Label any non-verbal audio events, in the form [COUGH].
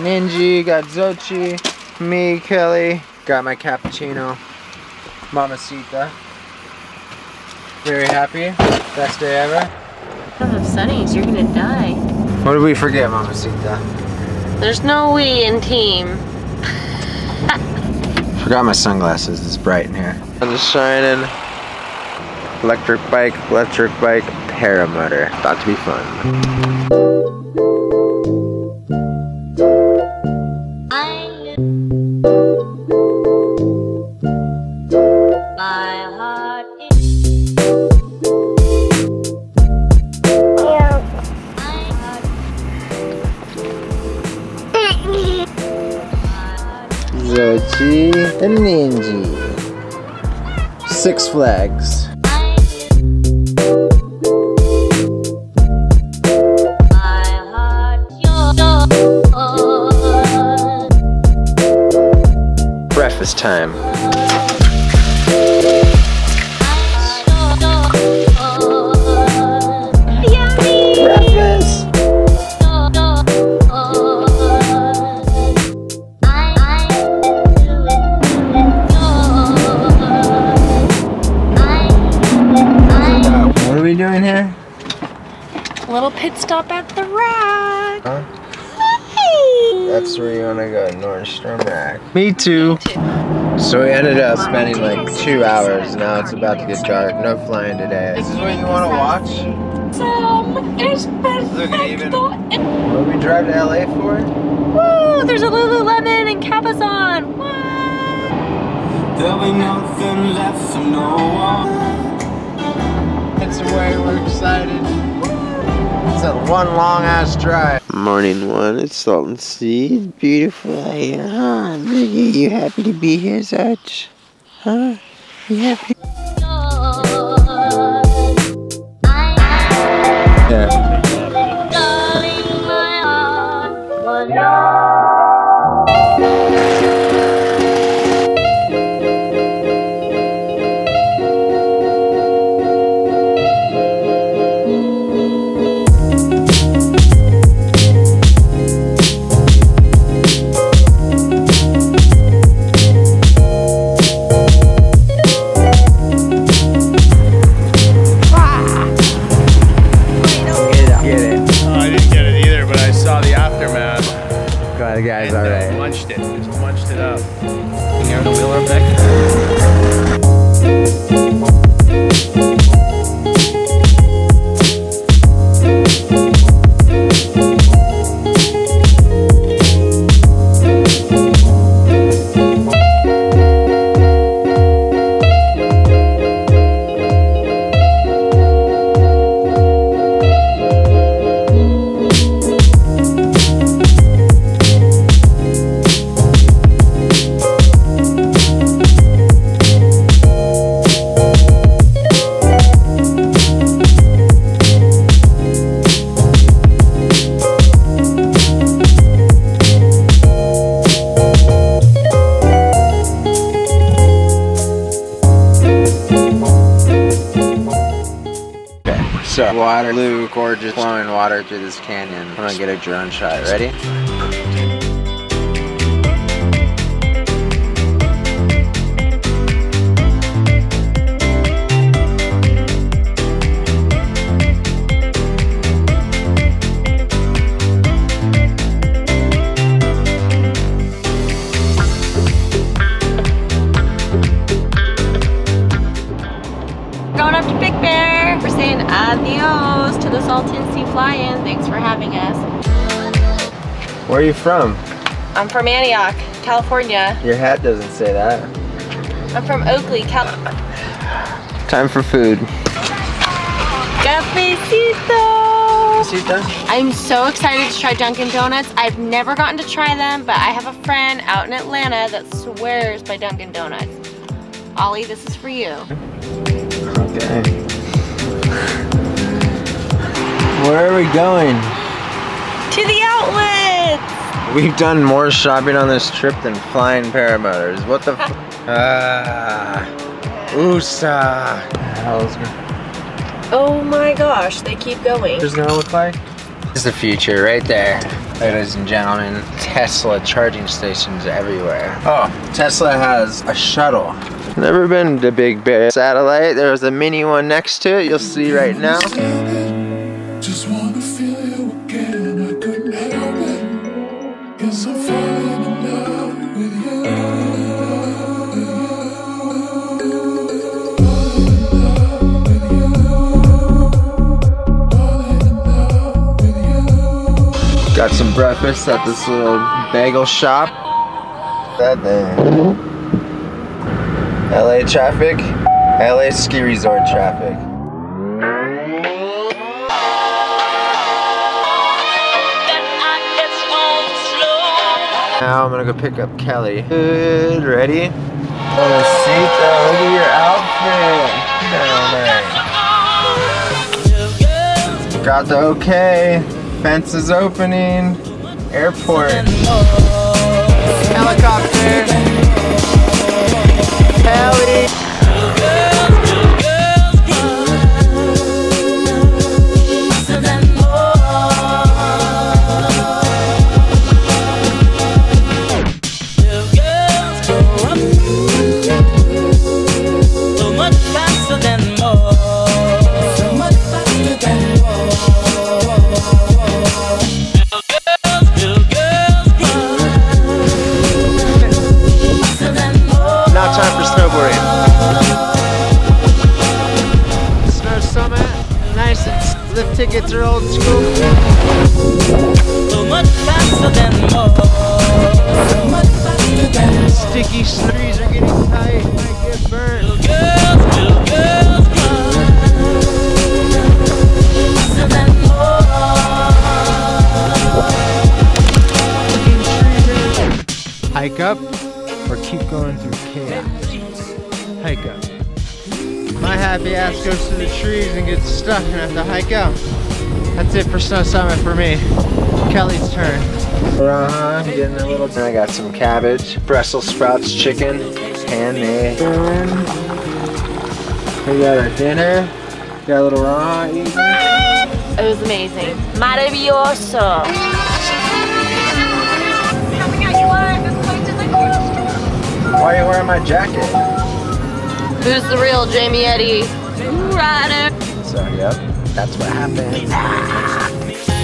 Ninji, got Xochi, me, Kelly, got my cappuccino, Mamacita. Very happy, best day ever. Because of sunnies, you're gonna die. What did we forget, Mamacita? There's no we in team. [LAUGHS] Forgot my sunglasses, it's bright in here. Sun is shining. Electric bike, electric bike, paramotor. About to be fun. Xochi and Ninji. Six Flags. Breakfast time. That's where you wanna go, Nordstrom Rack. Me too. So we ended up spending like two hours. Now it's about to get dark. No flying today. This is what you wanna watch? Look at even. What did we drive to LA for? Woo! There's a Lululemon and Cabazon. What? There'll be nothing left for no one. It's away, we're excited. It's a one long ass drive. Morning one, it's Salton Sea. Beautiful out huh? Look at you happy to be here, Such? Huh? You happy? Yeah. The guy's and, uh, alright. munched it. Just munched it up. Hear the wheeler back. Waterloo, gorgeous flowing water through this canyon. I'm gonna get a drone shot. Ready? For having us. Where are you from? I'm from Antioch, California. Your hat doesn't say that. I'm from Oakley, Cal. Time for food. Cafecito! I'm so excited to try Dunkin' Donuts. I've never gotten to try them, but I have a friend out in Atlanta that swears by Dunkin' Donuts. Ollie, this is for you. Okay. Where are we going? To the outlets! We've done more shopping on this trip than flying paramotors. What the f- Ah. USA. How's Oh my gosh, they keep going. it gonna look like? This is the future right there. Ladies and gentlemen, Tesla charging stations everywhere. Oh, Tesla has a shuttle. Never been to Big Bear satellite. There's a mini one next to it. You'll see right now. Just wanna feel you again. I couldn't help it. Guess I'm falling in love with you. Got some breakfast at this little bagel shop. That uh, thing. LA traffic. LA ski resort traffic. Now I'm gonna go pick up Kelly. Good, ready? Oh, Sita, look at your outfit. Down. Got the okay. Fence is opening. Airport. Helicopter. Heli. Tickets are old school. So much faster than more. So much faster than more. Sticky trees are getting tight. Might get burnt. Little girls, little girls, faster than more. Hike up or keep going through chaos. Hike up. My happy ass goes to the trees and gets stuck and I have to hike out. That's it for Snow Summit for me. Kelly's turn. Uh-huh, getting a little... And I got some cabbage, Brussels sprouts, chicken, handmade. We got our dinner. Got a little raw eating. It was amazing. Maravilloso. Why are you wearing my jacket? Who's the real Jamie Eddy? Rider. So, yep, that's what happens.